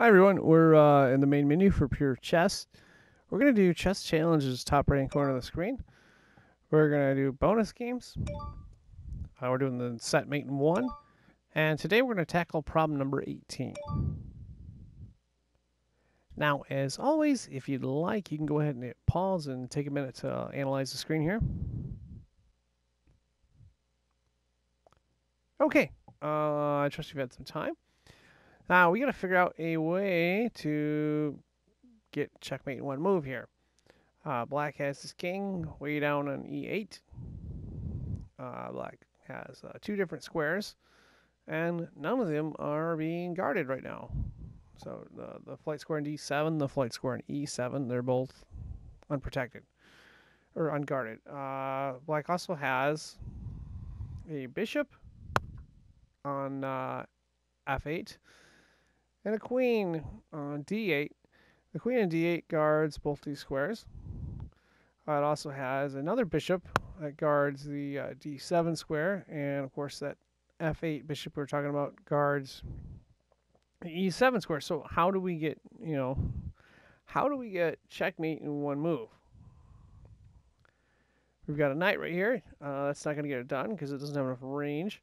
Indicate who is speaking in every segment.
Speaker 1: Hi everyone, we're uh, in the main menu for Pure Chess. We're going to do chess challenges top right hand corner of the screen. We're going to do bonus games. Uh, we're doing the set mate in one. And today we're going to tackle problem number 18. Now, as always, if you'd like, you can go ahead and hit pause and take a minute to uh, analyze the screen here. Okay, uh, I trust you've had some time. Now we got to figure out a way to get checkmate in one move here. Uh, black has his king way down on e8. Uh, black has uh, two different squares, and none of them are being guarded right now. So the the flight square in d7, the flight square in e7, they're both unprotected or unguarded. Uh, black also has a bishop on uh, f8 and a queen on d8. The queen on d8 guards both these squares. Uh, it also has another bishop that guards the uh, d7 square, and of course that f8 bishop we're talking about guards the e7 square. So how do we get, you know, how do we get checkmate in one move? We've got a knight right here. Uh, that's not going to get it done because it doesn't have enough range.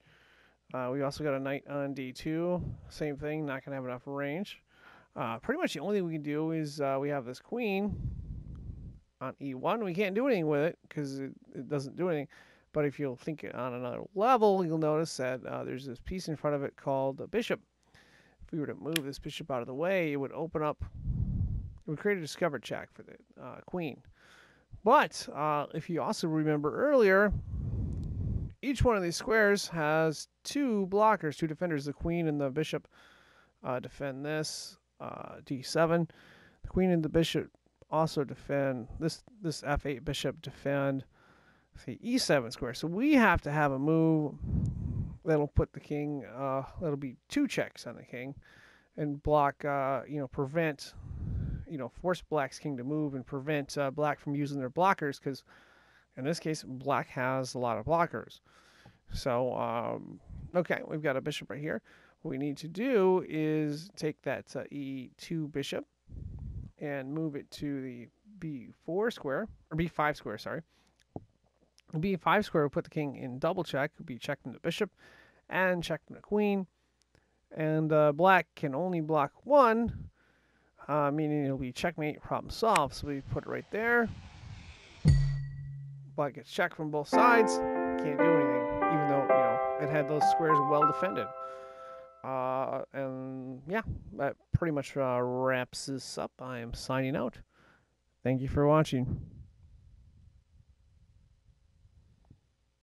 Speaker 1: Uh, we also got a knight on d2. Same thing, not going to have enough range. Uh, pretty much the only thing we can do is uh, we have this queen on e1. We can't do anything with it because it, it, doesn't do anything. But if you'll think on another level, you'll notice that uh, there's this piece in front of it called a bishop. If we were to move this bishop out of the way, it would open up, it would create a discovered check for the uh, queen. But uh, if you also remember earlier, each one of these squares has two blockers, two defenders. The queen and the bishop uh, defend this uh, d7. The queen and the bishop also defend this. This f8 bishop defend the e7 square. So we have to have a move that'll put the king. Uh, that'll be two checks on the king, and block. Uh, you know, prevent. You know, force black's king to move and prevent uh, black from using their blockers because in this case, black has a lot of blockers. So, um, okay, we've got a bishop right here. What we need to do is take that uh, e2 bishop and move it to the b4 square, or b5 square, sorry. b5 square will put the king in double check, be checking the bishop and checking the queen. And uh, black can only block one, uh, meaning it'll be checkmate, problem solved. So we put it right there. Black gets checked from both sides. Can't do you it had those squares well defended. Uh, and yeah, that pretty much uh, wraps this up. I am signing out. Thank you for watching.